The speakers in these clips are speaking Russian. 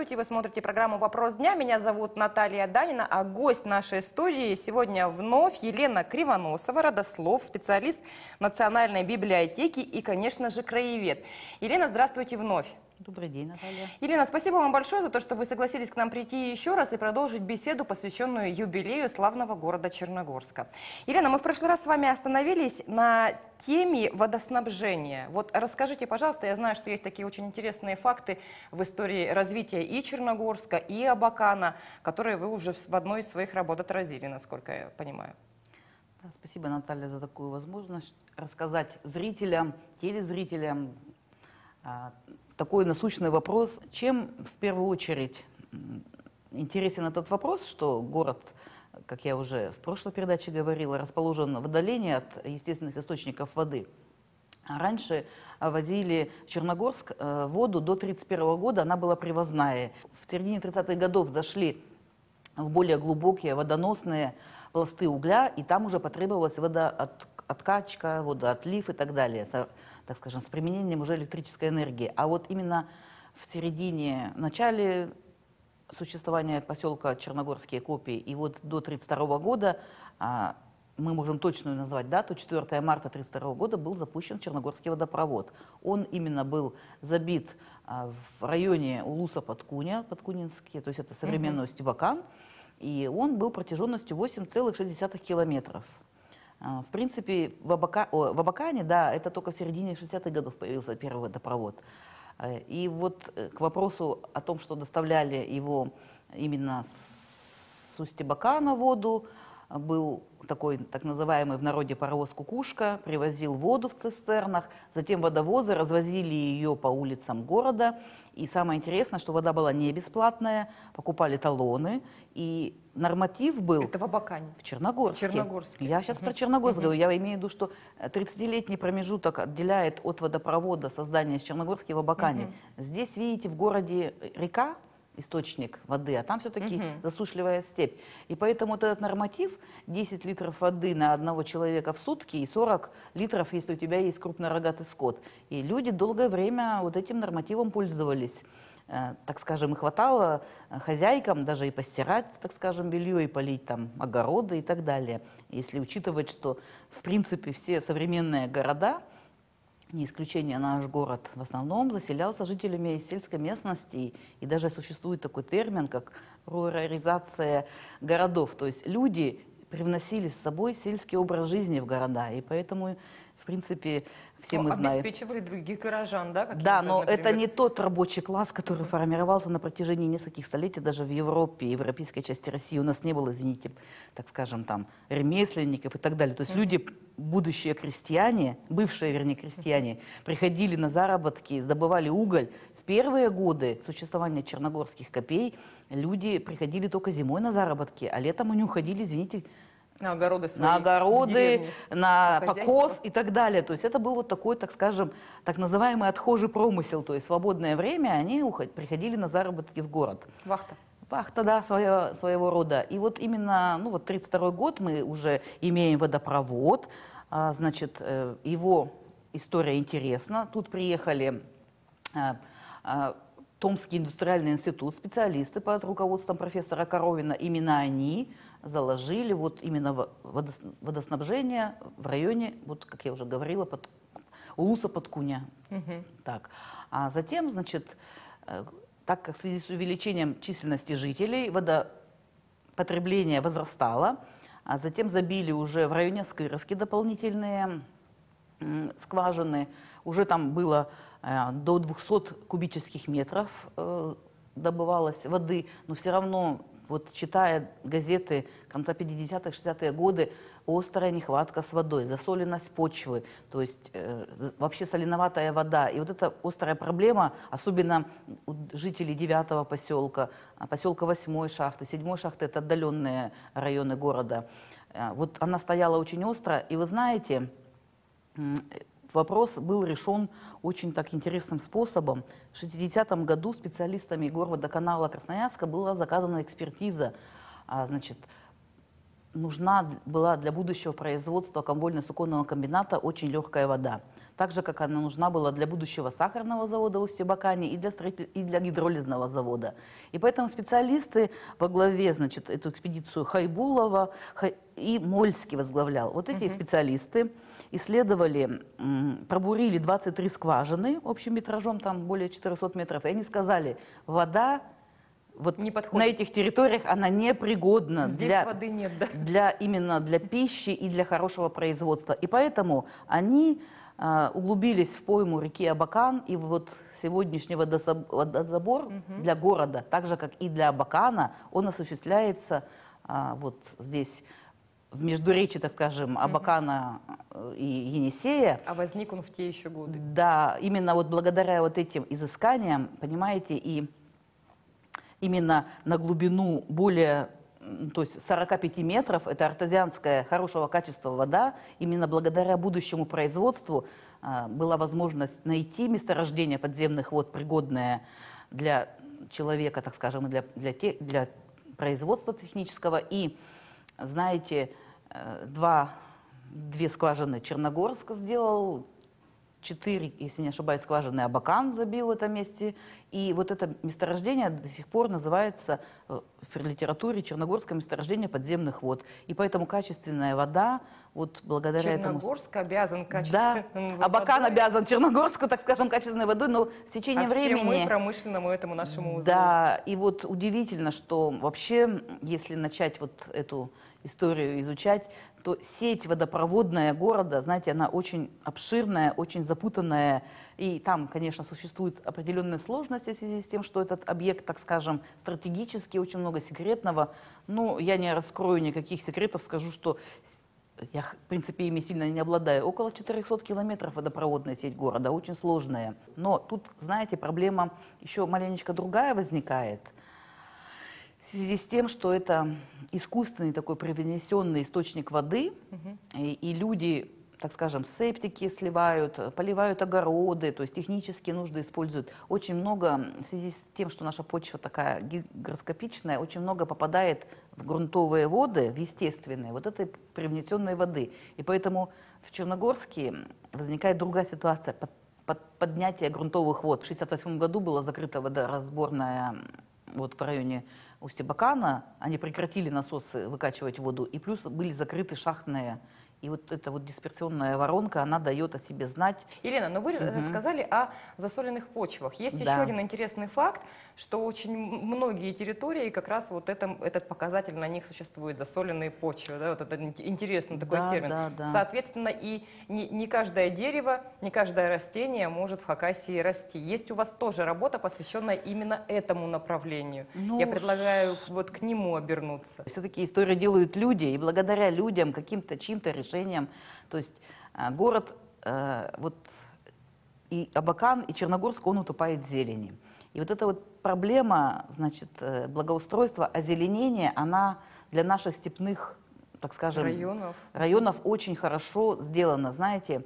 здравствуйте. Вы смотрите программу «Вопрос дня». Меня зовут Наталья Данина, а гость нашей студии сегодня вновь Елена Кривоносова, родослов, специалист Национальной библиотеки и, конечно же, краевед. Елена, здравствуйте вновь. Добрый день, Наталья. Елена, спасибо вам большое за то, что вы согласились к нам прийти еще раз и продолжить беседу, посвященную юбилею славного города Черногорска. Елена, мы в прошлый раз с вами остановились на теме водоснабжения. Вот расскажите, пожалуйста, я знаю, что есть такие очень интересные факты в истории развития и Черногорска, и Абакана, которые вы уже в одной из своих работ отразили, насколько я понимаю. Спасибо, Наталья, за такую возможность рассказать зрителям, телезрителям а, такой насущный вопрос. Чем в первую очередь интересен этот вопрос, что город, как я уже в прошлой передаче говорила, расположен в отдалении от естественных источников воды. Раньше возили в Черногорск э, воду до 1931 года, она была привозная. В середине 30-х годов зашли в более глубокие водоносные пласты угля, и там уже потребовалась водооткачка, водоотлив и так далее так скажем, с применением уже электрической энергии. А вот именно в середине, начале существования поселка Черногорские копии и вот до 1932 года а, мы можем точную назвать дату, 4 марта 1932 года был запущен Черногорский водопровод. Он именно был забит а, в районе Улуса Подкуня, Подкунинский, то есть это современный угу. Стебакан, и он был протяженностью 8,6 километров. А, в принципе, в, Абака, в Абакане, да, это только в середине 60-х годов появился первый водопровод. А, и вот э, к вопросу о том, что доставляли его именно с Устебакана воду, был такой так называемый в народе паровоз «Кукушка», привозил воду в цистернах, затем водовозы развозили ее по улицам города. И самое интересное, что вода была не бесплатная, покупали талоны, и норматив был... Это в Абакане? В Черногорске. В Черногорске. Я сейчас угу. про Черногорск угу. говорю. Я имею в виду, что 30-летний промежуток отделяет от водопровода создание с Черногорске в Абакане. Угу. Здесь, видите, в городе река, источник воды, а там все-таки угу. засушливая степь. И поэтому вот этот норматив 10 литров воды на одного человека в сутки и 40 литров, если у тебя есть крупнорогатый скот. И люди долгое время вот этим нормативом пользовались. Э, так скажем, и хватало э, хозяйкам даже и постирать, так скажем, белье, и полить там огороды и так далее. Если учитывать, что, в принципе, все современные города, не исключение наш город, в основном заселялся жителями сельской местности, и даже существует такой термин, как рурализация городов. То есть люди привносили с собой сельский образ жизни в города, и поэтому, в принципе, все ну, мы знаем. Обеспечивали других горожан, да? Да, но например? это не тот рабочий класс, который формировался на протяжении нескольких столетий даже в Европе, европейской части России. У нас не было, извините, так скажем, там, ремесленников и так далее. То есть mm-hmm. люди, будущие крестьяне, бывшие, вернее, крестьяне, mm-hmm. приходили на заработки, добывали уголь. В первые годы существования черногорских копей люди приходили только зимой на заработки, а летом они уходили, извините, на огороды свои. На огороды, на покос и так далее. То есть это был вот такой, так скажем, так называемый отхожий промысел. То есть свободное время они уход, приходили на заработки в город. Вахта. Вахта, да, свое, своего рода. И вот именно, ну вот 32 год мы уже имеем водопровод. А, значит, э, его история интересна. Тут приехали а, а, Томский индустриальный институт, специалисты под руководством профессора Коровина. Именно они заложили вот именно водоснабжение в районе, вот как я уже говорила, под Улуса под Куня. Угу. Так. А затем, значит, э, так как в связи с увеличением численности жителей водопотребление возрастало, а затем забили уже в районе Скыровки дополнительные скважины. Уже там было э, до 200 кубических метров э, добывалось воды, но все равно вот читая газеты конца 50-х, 60-е годы, острая нехватка с водой, засоленность почвы, то есть э, вообще соленоватая вода. И вот эта острая проблема, особенно у жителей 9 поселка, а, поселка 8 шахты, 7 шахты, это отдаленные районы города, э, вот она стояла очень остро. И вы знаете, вопрос был решен очень так интересным способом. В 60 году специалистами горводоканала Красноярска была заказана экспертиза. А, значит, нужна была для будущего производства комвольно-суконного комбината очень легкая вода. Так же, как она нужна была для будущего сахарного завода в Устье-Бакане и для, строитель... и для гидролизного завода. И поэтому специалисты во главе, значит, эту экспедицию Хайбулова Хай- и Мольский возглавлял. Вот эти специалисты исследовали, пробурили 23 скважины общим метражом, там более 400 метров, и они сказали, вода вот Не подходит. на этих территориях она непригодна Здесь для, воды нет, да? для именно для пищи и для хорошего производства. И поэтому они углубились в пойму реки Абакан, и вот сегодняшний водособ- водозабор для города, так же как и для Абакана, он осуществляется а, вот здесь в междуречии, так скажем, Абакана э, и Енисея. А возник он в те еще годы. Да, именно вот благодаря вот этим изысканиям, понимаете, и именно на глубину более, то есть 45 метров, это артезианская хорошего качества вода, именно благодаря будущему производству а, была возможность найти месторождение подземных вод, пригодное для человека, так скажем, для, для, те- для производства технического. И, знаете, э, два, две скважины Черногорск сделал, четыре, если не ошибаюсь, скважины Абакан забил в этом месте. И вот это месторождение до сих пор называется э, в литературе Черногорское месторождение подземных вод. И поэтому качественная вода, вот благодаря этому... Черногорск обязан Да, качественным Абакан обязан Черногорску, так скажем, качественной водой, но с а течением все времени... мы промышленному этому нашему узлу. Да, и вот удивительно, что вообще, если начать вот эту историю изучать, то сеть водопроводная города, знаете, она очень обширная, очень запутанная, и там, конечно, существуют определенные сложности в связи с тем, что этот объект, так скажем, стратегически, очень много секретного. Ну, я не раскрою никаких секретов, скажу, что я, в принципе, ими сильно не обладаю. Около 400 километров водопроводная сеть города, очень сложная. Но тут, знаете, проблема еще маленечко другая возникает. В связи с тем, что это искусственный такой привнесенный источник воды, и, и люди, так скажем, септики сливают, поливают огороды, то есть технические нужды используют. Очень много, в связи с тем, что наша почва такая гигроскопичная, очень много попадает в грунтовые воды, в естественные, вот этой привнесенной воды. И поэтому в Черногорске возникает другая ситуация. Под- под- поднятие грунтовых вод. В 1968 году была закрыта водоразборная вот в районе Устья-Бакана. Они прекратили насосы выкачивать воду, и плюс были закрыты шахтные. И вот эта вот дисперсионная воронка, она дает о себе знать. Елена, но вы рассказали о засоленных почвах. Есть Да. еще один интересный факт, что очень многие территории, как раз вот этом, этот показатель на них существует, засоленные почвы. Да, вот это ин- интересный такой Да, термин. да, да. Соответственно, и не, не каждое дерево, не каждое растение может в Хакасии расти. Есть у вас тоже работа, посвященная именно этому направлению. Ну, Я предлагаю вот к нему обернуться. Все-таки историю делают люди, и благодаря людям, каким-то чьим-то решениям, то есть а, город, э, вот и Абакан, и Черногорск, он утопает в зелени. И вот эта вот проблема, значит, э, благоустройства, озеленения, она для наших степных, так скажем, Районов. районов очень хорошо сделано. Знаете,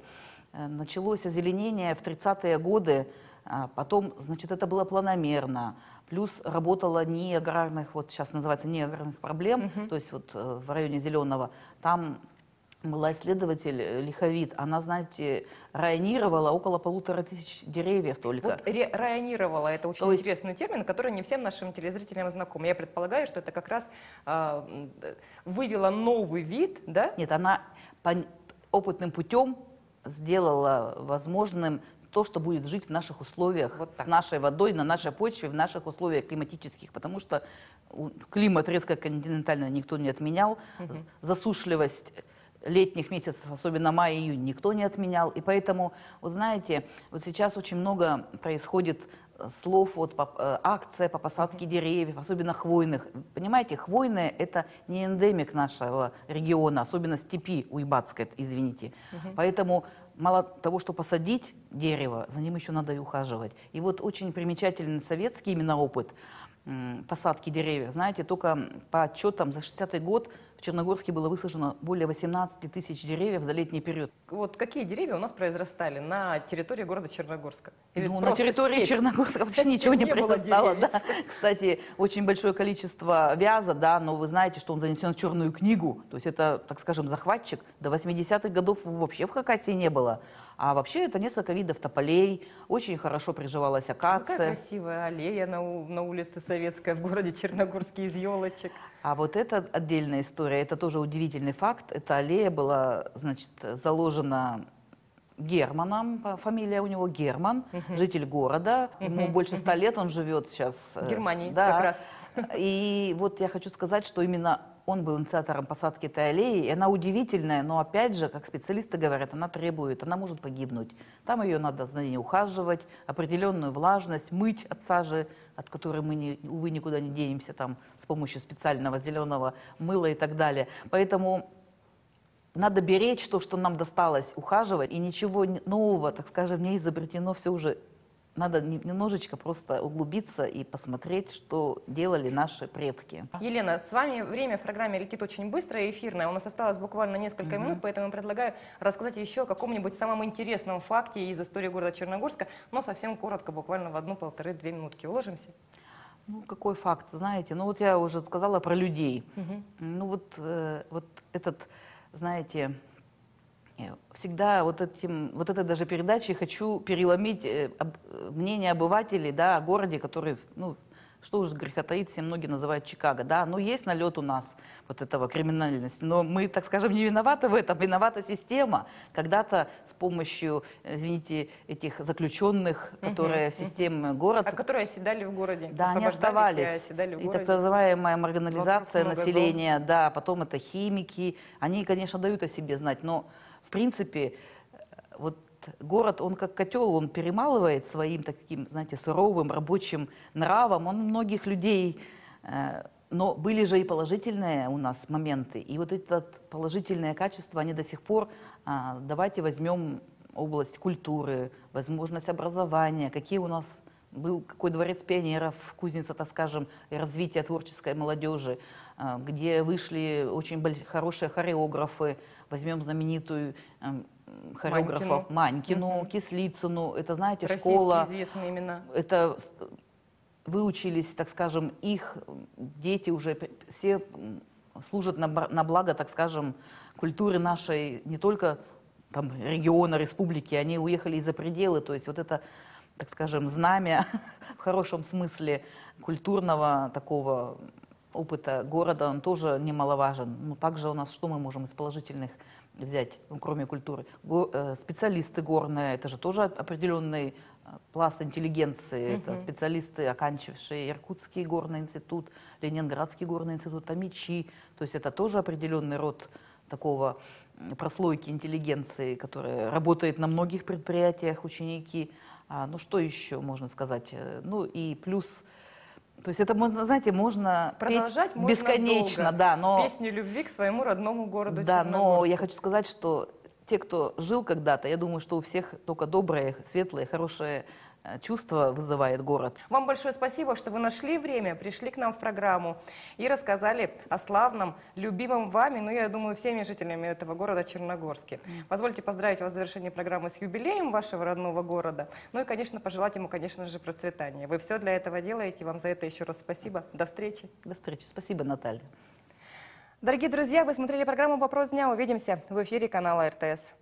э, началось озеленение в 30-е годы, а потом, значит, это было планомерно. Плюс работало не аграрных, вот сейчас называется не аграрных проблем, то есть вот э, в районе Зеленого, там была исследователь э, Лиховит, она, знаете, районировала около полутора тысяч деревьев только. Вот районировала, это очень То есть- интересный термин, который не всем нашим телезрителям знаком. Я предполагаю, что это как раз а, д- вывела новый вид, да? Нет, она опытным путем сделала возможным то, что будет жить в наших условиях, Вот так. с нашей водой, на нашей почве, в наших условиях климатических, потому что климат резко континентальный никто не отменял, засушливость летних месяцев, особенно май и июнь, никто не отменял. И поэтому, вот знаете, вот сейчас очень много происходит э, слов, вот, по- э, акция по посадке деревьев, особенно хвойных. Понимаете, хвойные – это не эндемик нашего региона, особенно степи уйбатской, извините. Поэтому мало того, что посадить дерево, за ним еще надо и ухаживать. И вот очень примечательный советский именно опыт посадки деревьев. Знаете, только по отчетам за 60-й год в Черногорске было высажено более 18 тысяч деревьев за летний период. Вот какие деревья у нас произрастали на территории города Черногорска? Или Ну, на территории степь? Черногорска вообще Степь ничего не не произрастало. деревьев. да. Кстати, очень большое количество вяза, да, но вы знаете, что он занесен в черную книгу. То есть это, так скажем, захватчик. До 80-х годов вообще в Хакасии не было. А вообще это несколько видов тополей, очень хорошо приживалась Какая акация. красивая аллея на, на улице Советская в городе Черногорске из елочек. А вот это отдельная история, это тоже удивительный факт. Эта аллея была, значит, заложена Германом, фамилия у него Герман, житель города. Ему больше ста лет, он живет сейчас. В э, Германии да. как раз. И вот я хочу сказать, что именно он был инициатором посадки этой аллеи. И она удивительная, но опять же, как специалисты говорят, она требует, она может погибнуть. Там ее надо за ухаживать, определенную влажность, мыть от сажи, от которой мы, не, увы, никуда не денемся там с помощью специального зеленого мыла и так далее. Поэтому надо беречь то, что нам досталось, ухаживать, и ничего нового, так скажем, не изобретено, все уже надо не- немножечко просто углубиться и посмотреть, что делали наши предки. Елена, с вами время в программе летит очень быстро и эфирное. У нас осталось буквально несколько минут, поэтому предлагаю рассказать еще о каком-нибудь самом интересном факте из истории города Черногорска, но совсем коротко, буквально в одну-полторы-две минутки. Уложимся? Ну, какой факт, знаете? Ну, вот я уже сказала про людей. Ну, вот, э, вот этот, знаете, всегда вот, этим, вот этой даже передачей хочу переломить э, э, мнение обывателей, да, о городе, который, ну, что уж греха таить, все многие называют Чикаго, да, ну, есть налет у нас вот этого криминальности, но мы, так скажем, не виноваты в этом, виновата система. Когда-то с помощью, извините, этих заключенных, которые в системе города, А которые оседали в городе. да, они оставались. оседали в И так называемая маргинализация населения, да, потом это химики. Они, конечно, дают о себе знать, но, в принципе, э, вот город, он как котел, он перемалывает своим таким, знаете, суровым рабочим нравом. Он многих людей... э, но были же и положительные у нас моменты. И вот это положительное качество, они до сих пор... а, давайте возьмем область культуры, возможность образования, какие у нас был какой дворец пионеров, кузница, так скажем, развития творческой молодежи, а, где вышли очень хорошие хореографы. Возьмем знаменитую эм, хореографа Манькину. Манькину, Кислицыну. Это, знаете, Российские школа. известные имена. Это выучились, так скажем, их дети уже все служат на, на благо, так скажем, культуры нашей не только там, региона, республики, они уехали и за пределы. То есть вот это, так скажем, знамя в хорошем смысле культурного такого опыта города, он тоже немаловажен. Но также у нас что мы можем из положительных взять, ну, кроме культуры? Го- э, специалисты горные, это же тоже определенный э, пласт интеллигенции. Это специалисты, оканчившие Иркутский горный институт, Ленинградский горный институт, Амичи. То есть это тоже определенный род такого прослойки интеллигенции, которая работает на многих предприятиях, ученики. А, ну что еще можно сказать? Э, Ну и плюс, то есть это можно, знаете, можно петь Продолжать можно бесконечно, долго. да, но Песню любви к своему родному городу да, но я хочу сказать, что те, кто жил когда-то, я думаю, что у всех только доброе, светлое, хорошее чувство вызывает город. Вам большое спасибо, что вы нашли время, пришли к нам в программу и рассказали о славном, любимом вами, ну, я думаю, всеми жителями этого города Черногорске. Позвольте поздравить вас с завершением программы с юбилеем вашего родного города. Ну и, конечно, пожелать ему, конечно же, процветания. Вы все для этого делаете, вам за это еще раз спасибо. До встречи. До встречи. Спасибо, Наталья. Дорогие друзья, вы смотрели программу «Вопрос дня». Увидимся в эфире канала РТС.